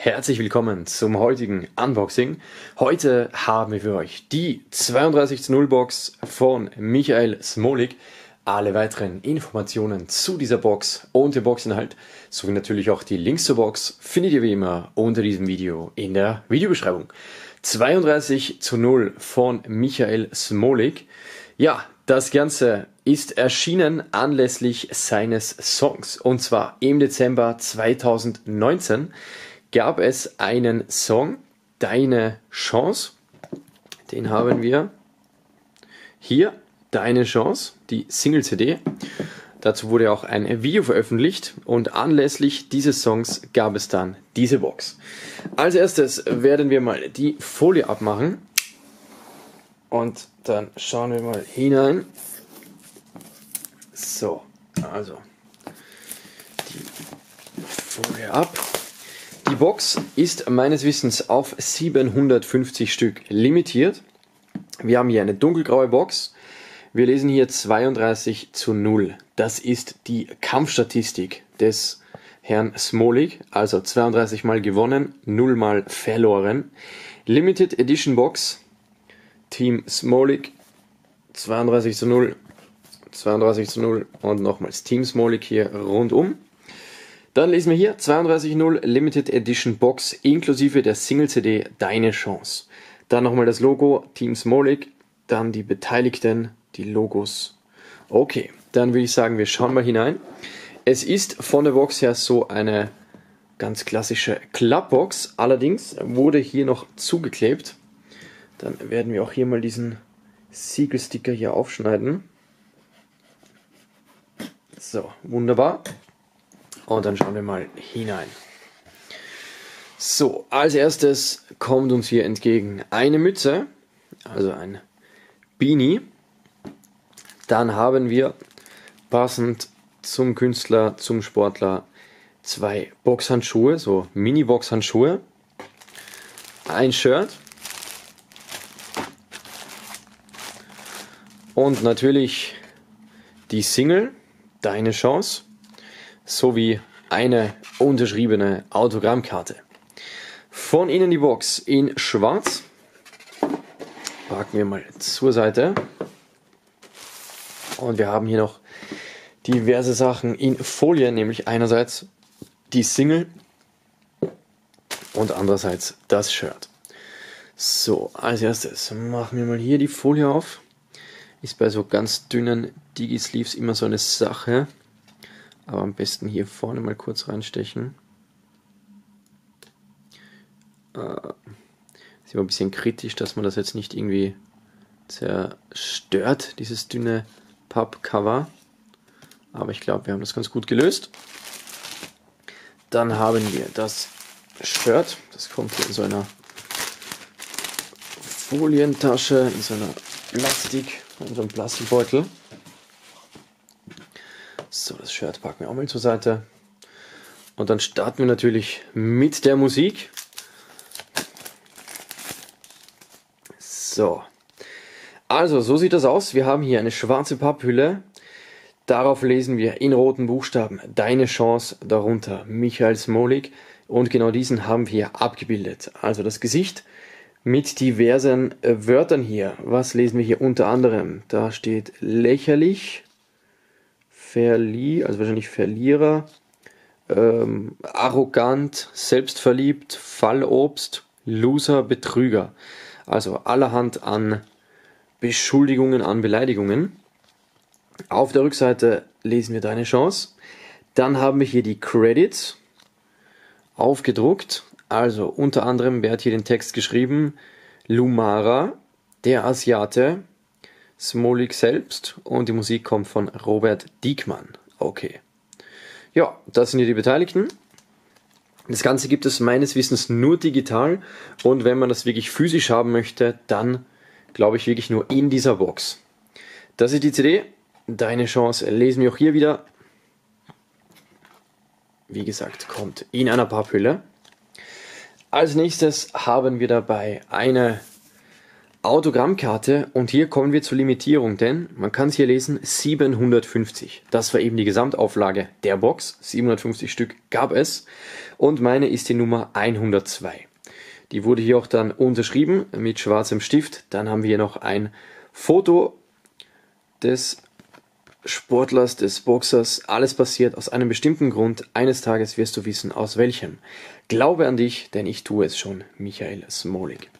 Herzlich willkommen zum heutigen Unboxing. Heute haben wir für euch die 32.0 Box von Michael Smolik. Alle weiteren Informationen zu dieser Box und dem Boxinhalt sowie natürlich auch die Links zur Box findet ihr wie immer unter diesem Video in der Videobeschreibung. 32 zu 0 von Michael Smolik. Ja, das Ganze ist erschienen anlässlich seines Songs und zwar im Dezember 2019 gab es einen Song, Deine Chance. Den haben wir hier, Deine Chance, die Single-CD. Dazu wurde auch ein Video veröffentlicht und anlässlich dieses Songs gab es dann diese Box. Als erstes werden wir mal die Folie abmachen und dann schauen wir mal hinein. So, also die Folie ab. Box ist meines Wissens auf 750 Stück limitiert. Wir haben hier eine dunkelgraue Box. Wir lesen hier 32 zu 0. Das ist die Kampfstatistik des Herrn Smolik, also 32 mal gewonnen, 0 mal verloren. Limited Edition Box, Team Smolik, 32 zu 0, 32 zu 0 und nochmals Team Smolik hier rundum. Dann lesen wir hier 32.0 Limited Edition Box inklusive der Single-CD Deine Chance. Dann nochmal das Logo Team Smolik, dann die Beteiligten, die Logos. Okay, dann würde ich sagen, wir schauen mal hinein. Es ist von der Box her so eine ganz klassische Klappbox, allerdings wurde hier noch zugeklebt. Dann werden wir auch hier mal diesen Siegelsticker hier aufschneiden. So, wunderbar. Und dann schauen wir mal hinein. So, als erstes kommt uns hier entgegen eine Mütze, also ein Beanie. Dann haben wir passend zum Künstler, zum Sportler zwei Boxhandschuhe, so Mini-Boxhandschuhe, ein Shirt und natürlich die Single, deine Chance sowie eine unterschriebene Autogrammkarte. Von Ihnen die Box in schwarz. Packen wir mal zur Seite. Und wir haben hier noch diverse Sachen in Folie, nämlich einerseits die Single und andererseits das Shirt. So, als erstes machen wir mal hier die Folie auf. Ist bei so ganz dünnen Digi-Sleeves immer so eine Sache. Aber am besten hier vorne mal kurz reinstechen. Äh, ist immer ein bisschen kritisch, dass man das jetzt nicht irgendwie zerstört, dieses dünne Pappcover. Aber ich glaube, wir haben das ganz gut gelöst. Dann haben wir das Shirt. Das kommt hier in so einer Folientasche, in so einer Plastik, in so einem Plastikbeutel. So, das Shirt packen wir auch mal zur Seite. Und dann starten wir natürlich mit der Musik. So. Also, so sieht das aus. Wir haben hier eine schwarze Papphülle. Darauf lesen wir in roten Buchstaben Deine Chance, darunter Michael Smolik. Und genau diesen haben wir abgebildet. Also das Gesicht mit diversen Wörtern hier. Was lesen wir hier unter anderem? Da steht lächerlich, Verlie, also wahrscheinlich Verlierer, ähm, arrogant, selbstverliebt, Fallobst, Loser, Betrüger. Also allerhand an Beschuldigungen, an Beleidigungen. Auf der Rückseite lesen wir deine Chance. Dann haben wir hier die Credits aufgedruckt. Also unter anderem, wer hat hier den Text geschrieben? Lumara, der Asiate, Smolik selbst und die Musik kommt von Robert Diekmann. Okay. Ja, das sind hier die Beteiligten. Das Ganze gibt es meines Wissens nur digital und wenn man das wirklich physisch haben möchte, dann glaube ich wirklich nur in dieser Box. Das ist die CD. Deine Chance lesen wir auch hier wieder. Wie gesagt, kommt in einer Papphülle. Als nächstes haben wir dabei eine Autogrammkarte und hier kommen wir zur Limitierung, denn man kann es hier lesen 750. Das war eben die Gesamtauflage der Box. 750 Stück gab es und meine ist die Nummer 102. Die wurde hier auch dann unterschrieben mit schwarzem Stift. Dann haben wir hier noch ein Foto des Sportlers, des Boxers. Alles passiert aus einem bestimmten Grund. Eines Tages wirst du wissen, aus welchem. Glaube an dich, denn ich tue es schon. Michael Smolik.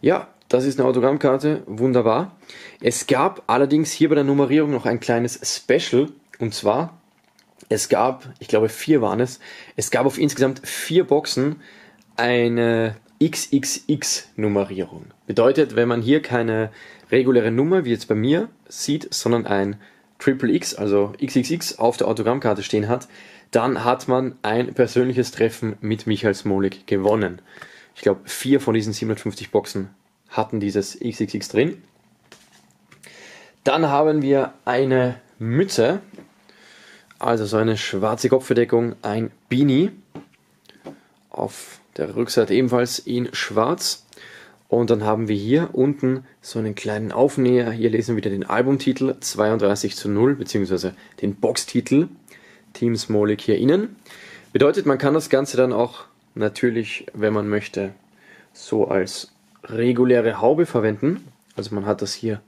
Ja, das ist eine Autogrammkarte, wunderbar. Es gab allerdings hier bei der Nummerierung noch ein kleines Special und zwar, es gab, ich glaube vier waren es, es gab auf insgesamt vier Boxen eine XXX-Nummerierung. Bedeutet, wenn man hier keine reguläre Nummer, wie jetzt bei mir, sieht, sondern ein Triple X, also XXX auf der Autogrammkarte stehen hat, dann hat man ein persönliches Treffen mit Michael Smolik gewonnen. Ich glaube, vier von diesen 750 Boxen hatten dieses XXX drin. Dann haben wir eine Mütze, also so eine schwarze Kopfverdeckung, ein Beanie. Auf der Rückseite ebenfalls in schwarz. Und dann haben wir hier unten so einen kleinen Aufnäher. Hier lesen wir wieder den Albumtitel 32 zu 0, beziehungsweise den Boxtitel Team Smolik hier innen. Bedeutet, man kann das Ganze dann auch natürlich, wenn man möchte, so als reguläre Haube verwenden. Also man hat das hier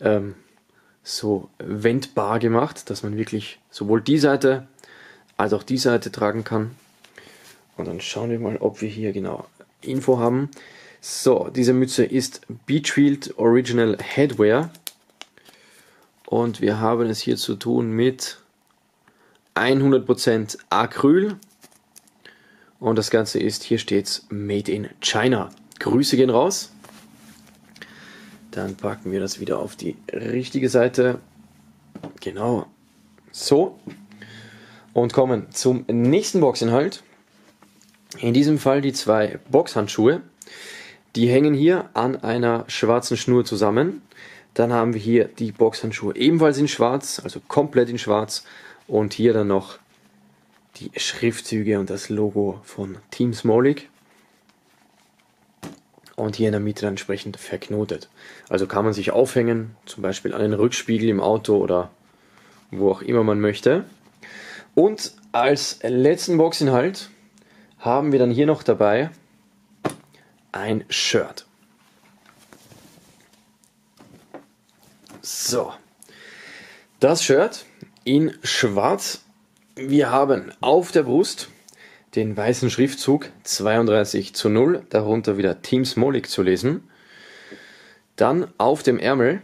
ähm, so wendbar gemacht, dass man wirklich sowohl die Seite als auch die Seite tragen kann. Und dann schauen wir mal, ob wir hier genau Info haben. So, diese Mütze ist Beachfield Original Headwear. Und wir haben es hier zu tun mit 100% Acryl. Und das Ganze ist, hier steht Made in China. Grüße gehen raus. Dann packen wir das wieder auf die richtige Seite. Genau. So. Und kommen zum nächsten Boxinhalt. In diesem Fall die zwei Boxhandschuhe. Die hängen hier an einer schwarzen Schnur zusammen. Dann haben wir hier die Boxhandschuhe ebenfalls in schwarz, also komplett in schwarz. Und hier dann noch die Schriftzüge und das Logo von Team Smolik und hier in der Mitte entsprechend verknotet. Also kann man sich aufhängen, zum Beispiel an den Rückspiegel im Auto oder wo auch immer man möchte. Und als letzten Boxinhalt haben wir dann hier noch dabei ein Shirt. So, das Shirt in schwarz. Wir haben auf der Brust den weißen Schriftzug 32 zu 0, darunter wieder Team Smolik zu lesen. Dann auf dem Ärmel,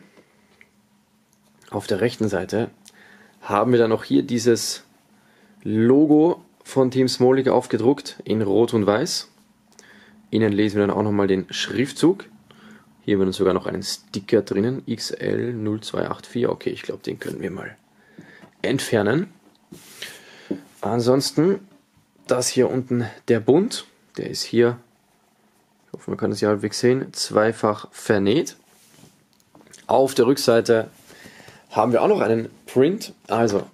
auf der rechten Seite, haben wir dann noch hier dieses Logo von Team Smolik aufgedruckt in Rot und Weiß. Innen lesen wir dann auch nochmal den Schriftzug. Hier haben wir dann sogar noch einen Sticker drinnen, XL0284. Okay, ich glaube, den können wir mal entfernen. Ansonsten das hier unten der Bund, der ist hier, ich hoffe man kann das ja halbwegs sehen, zweifach vernäht. Auf der Rückseite haben wir auch noch einen Print, also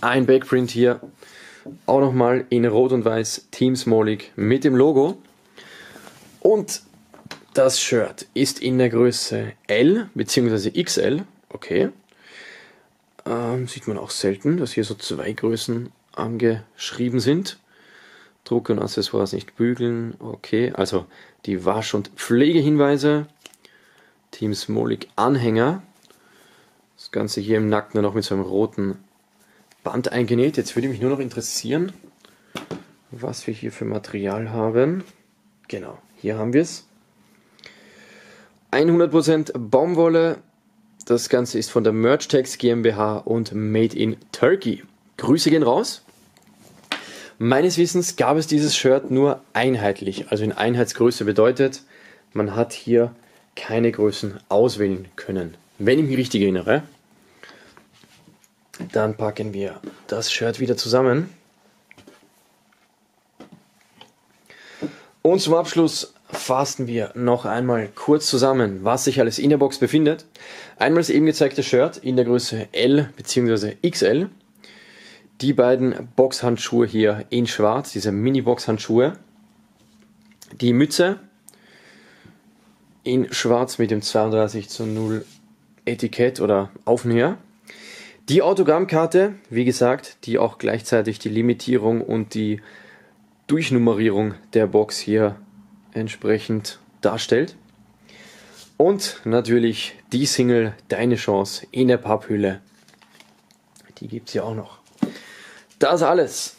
ein Backprint hier, auch nochmal in Rot und Weiß Team Smolik mit dem Logo. Und das Shirt ist in der Größe L bzw. XL, okay. Ähm, sieht man auch selten, dass hier so zwei Größen angeschrieben sind. Druck und Accessoires nicht bügeln. Okay, also die Wasch- und Pflegehinweise. Team Smolik Anhänger. Das Ganze hier im Nacken noch mit so einem roten Band eingenäht. Jetzt würde mich nur noch interessieren, was wir hier für Material haben. Genau, hier haben wir es. 100% Baumwolle. Das Ganze ist von der Merchtex GmbH und Made in Turkey. Grüße gehen raus. Meines Wissens gab es dieses Shirt nur einheitlich, also in Einheitsgröße bedeutet, man hat hier keine Größen auswählen können. Wenn ich mich richtig erinnere, dann packen wir das Shirt wieder zusammen. Und zum Abschluss fassen wir noch einmal kurz zusammen, was sich alles in der Box befindet. Einmal das eben gezeigte Shirt in der Größe L bzw. XL die beiden Boxhandschuhe hier in schwarz, diese Mini-Boxhandschuhe. Die Mütze in schwarz mit dem 32 zu 0 Etikett oder Aufnäher. Die Autogrammkarte, wie gesagt, die auch gleichzeitig die Limitierung und die Durchnummerierung der Box hier entsprechend darstellt. Und natürlich die Single Deine Chance in der Papphülle. Die gibt es ja auch noch. Das alles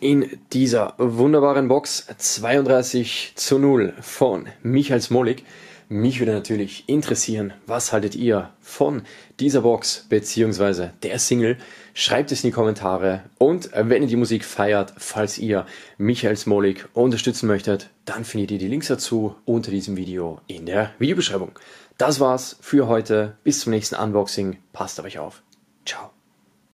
in dieser wunderbaren Box 32 zu 0 von Michael Smolik. Mich würde natürlich interessieren, was haltet ihr von dieser Box bzw. der Single? Schreibt es in die Kommentare und wenn ihr die Musik feiert, falls ihr Michael Smolik unterstützen möchtet, dann findet ihr die Links dazu unter diesem Video in der Videobeschreibung. Das war's für heute. Bis zum nächsten Unboxing. Passt auf euch auf. Ciao.